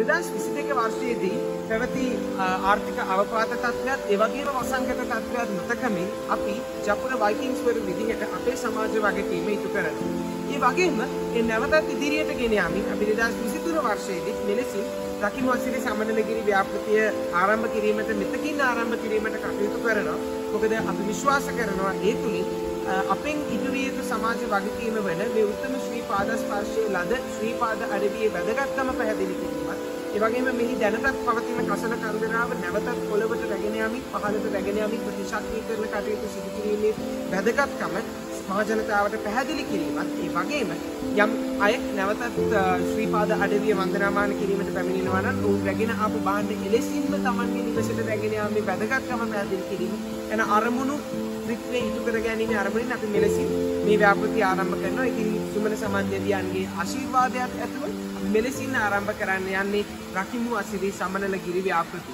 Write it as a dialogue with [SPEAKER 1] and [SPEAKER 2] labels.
[SPEAKER 1] දෙදස් විසි දෙක වර්ෂයේදී පැවති ආර්ථික අවපාත තත්ත්වයක් එවගේම වසංගත තත්ත්වයක් නොතකමින් අපි ජපුර වයිකින්ස්වරු විදිහට අපේ සමාජ වගකීම ඉටු කරනවා. ඒ වගේම ඒ නැවතත් ඉදිරියට ගෙන යමින් අපි 2023 වර්ෂයේදී මෙලෙසින් දකින්න වසිරි සමනලගිරි ව්‍යාපෘතිය ආරම්භ කිරීමට මෙතකින් ආරම්භ කිරීමට කටයුතු කරනවා. මොකද අපි විශ්වාස කරනවා ඒ තුලින් අපෙන් ඉදිරිය යුතු සමාජ වගකීම වන මේ උත්තම ශ්‍රී පාද ස්පර්ශයේ ලද ශ්‍රී පාද අඩවියේ වැදගත්කම පැහැදිලි කිරීමත් ඒ වගේම මෙහි දැනටත් පවතින කසල කරදරාව නැවතත් පොළවට රැගෙන යමින් පහළට රැගෙන යමින් ප්‍රතිශක්තිකරණ කටයුතු සිදු කිරීමේ වැදගත්කම මහජනතාවට පැහැදිලි කිරීමත් ඒ වගේම යම් අයෙක් නැවතත් ශ්‍රී පාද අඩවිය වන්දනාමාන කිරීමට පැමිණෙනවා නම් ඔවුන් රැගෙන ආපු භාණ්ඩ එලෙසින්ම Tamanගේ නිවසට රැගෙන යාමේ වැදගත්කම පැහැදිලි කිරීම. එන අරමුණු ත්‍රිත්වය ඉටු කර ගැනීම අරමුණින් අපි මෙලෙසින් මේ ව්‍යාපෘති ආරම්භ කරනවා. ඉතින් සුමන සමන්දදියන්ගේ ආශිර්වාදයක් ඇතුව මෙලෙසින් ආරම්භ කරන්න යන්නේ රකිමු අසිරි සමනල ගිරි ව්‍යාපෘති.